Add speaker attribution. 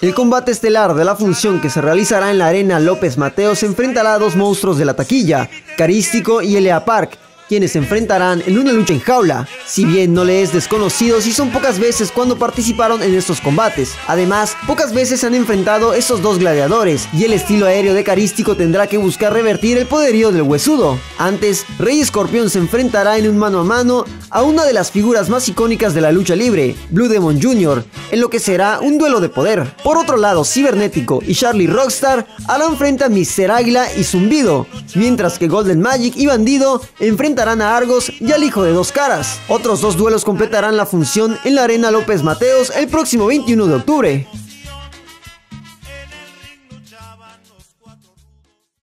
Speaker 1: El combate estelar de la función que se realizará en la arena López Mateo se enfrentará a dos monstruos de la taquilla, Carístico y Elia Park, quienes se enfrentarán en una lucha en jaula. Si bien no le es desconocido, si son pocas veces cuando participaron en estos combates. Además, pocas veces se han enfrentado estos dos gladiadores, y el estilo aéreo de Carístico tendrá que buscar revertir el poderío del huesudo. Antes, Rey Escorpión se enfrentará en un mano a mano a una de las figuras más icónicas de la lucha libre, Blue Demon Jr., en lo que será un duelo de poder. Por otro lado, Cibernético y Charlie Rockstar harán frente a Mr. Águila y Zumbido, mientras que Golden Magic y Bandido enfrentan enfrentarán a Argos y al Hijo de Dos Caras. Otros dos duelos completarán la función en la Arena López Mateos el próximo 21 de octubre.